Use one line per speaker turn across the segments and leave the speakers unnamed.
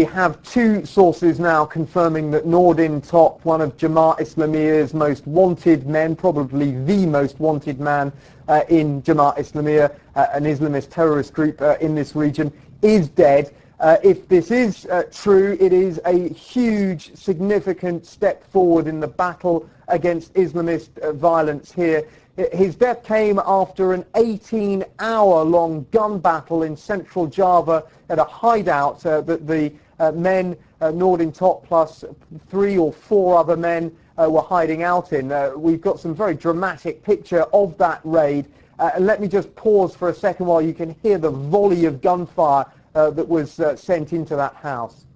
we have two sources now confirming that Noordin Top, one of Jamaat Islamiyah's most wanted men, probably the most wanted man uh, in Jamaat Islamiyah, uh, an Islamist terrorist group uh, in this region, is dead. Uh, if this is uh, true, it is a huge, significant step forward in the battle against Islamist uh, violence here. His death came after an 18-hour-long gun battle in central Java at a hideout uh, that the men, uh, Noordin Top plus three or four other men, were hiding out in. we've got some very dramatic picture of that raid. and let me just pause for a second while you can hear the volley of gunfire uh, that was uh, sent into that house.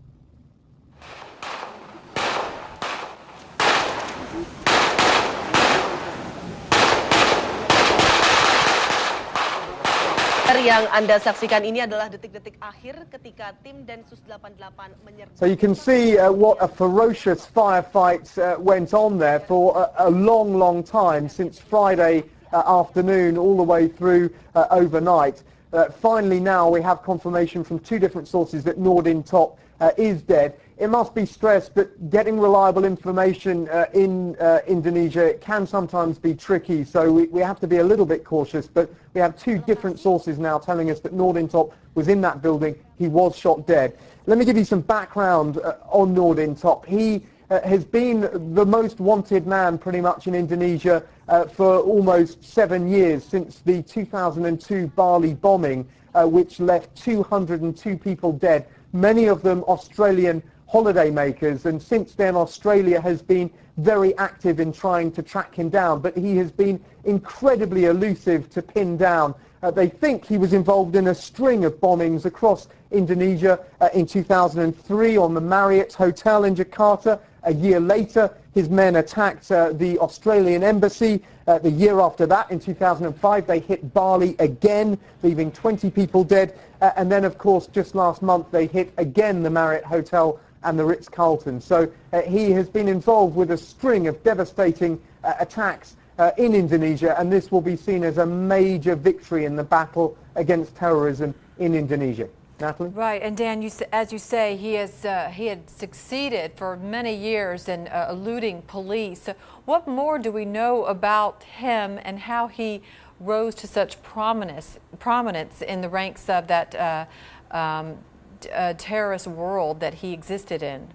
Yang Anda saksikan ini adalah detik-detik akhir ketika tim Densus 88 menyerbu.
So you can see uh, what a ferocious firefight uh, went on there for a, a long, long time since Friday uh, afternoon all the way through uh, overnight. Uh, finally now we have confirmation from two different sources that Noordin Top uh, is dead. It must be stressed that getting reliable information uh, in uh, Indonesia can sometimes be tricky, so we, we, have to be a little bit cautious. But we have two different sources now telling us that Noordin Top was in that building. He was shot dead. Let me give you some background uh, on Noordin Top. He has been the most wanted man pretty much in Indonesia uh, for almost seven years since the 2002 Bali bombing, uh, which left 202 people dead, many of them Australian holidaymakers. And since then, Australia has been very active in trying to track him down, but he has been incredibly elusive to pin down. Uh, they think he was involved in a string of bombings across Indonesia uh, in 2003 on the Marriott Hotel in Jakarta, a year later, his men attacked uh, the Australian embassy. Uh, the year after that, in 2005, they hit Bali again, leaving 20 people dead. Uh, and then, of course, just last month, they hit again the Marriott Hotel and the Ritz-Carlton. So uh, he has been involved with a string of devastating uh, attacks uh, in Indonesia, and this will be seen as a major victory in the battle against terrorism in Indonesia. Natalie?
Right, and Dan, you, as you say, he has uh, he had succeeded for many years in uh, eluding police. What more do we know about him and how he rose to such prominence prominence in the ranks of that uh, um, uh, terrorist world that he existed in?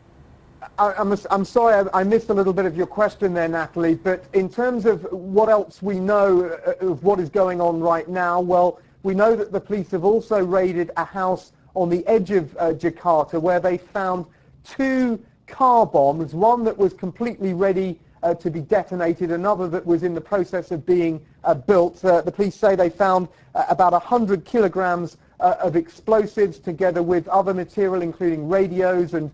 I, am I'm sorry, I, I, missed a little bit of your question there, Natalie, but in terms of what else we know uh, of what is going on right now, well, we know that the police have also raided a house on the edge of uh, Jakarta where they found two car bombs, one that was completely ready uh, to be detonated, another that was in the process of being uh, built. Uh, the police say they found uh, about 100 kilograms uh, of explosives together with other material including radios and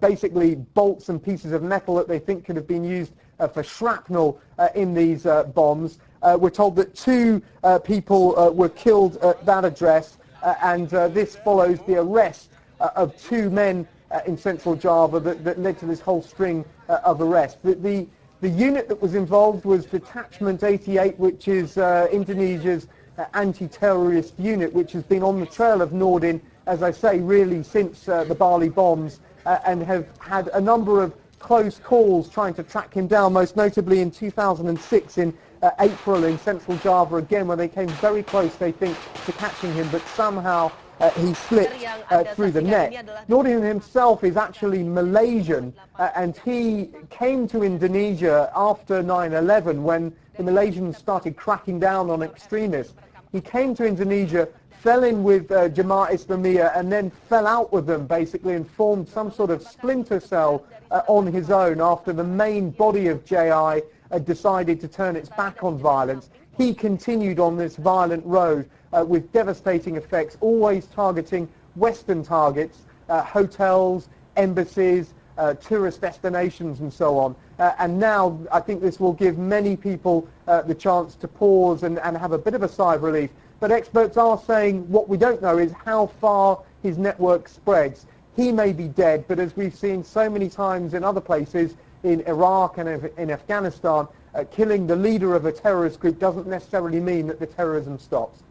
basically bolts and pieces of metal that they think could have been used for shrapnel in these bombs. Uh, we're told that two uh, people uh, were killed at that address uh, and uh, this follows the arrest uh, of two men in central Java that, that, led to this whole string of arrests. The, the, the, unit that was involved was Detachment 88, which is Indonesia's anti-terrorist unit, which has been on the trail of Noordin, as I say, really since the Bali bombs, and have had a number of close calls trying to track him down, most notably in 2006 in uh, April in central Java again, where they came very close, they think, to catching him, but somehow uh, he slipped uh, through the net. Noordin himself is actually Malaysian, uh, and he came to Indonesia after 9-11 when the Malaysians started cracking down on extremists. He came to Indonesia, fell in with uh, Jamaat Islamiyah, and then fell out with them, basically, and formed some sort of splinter cell uh, on his own after the main body of JI had decided to turn its back on violence, he continued on this violent road uh, with devastating effects, always targeting Western targets, uh, hotels, embassies, uh, tourist destinations and so on. Uh, and now I think this will give many people uh, the chance to pause and, and have a bit of a sigh of relief. But experts are saying what we don't know is how far his network spreads. He may be dead, but as we've seen so many times in other places, in Iraq and in Afghanistan, uh, killing the leader of a terrorist group doesn't necessarily mean that the terrorism stops.